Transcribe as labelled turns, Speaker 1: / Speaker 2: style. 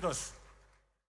Speaker 1: Gracias.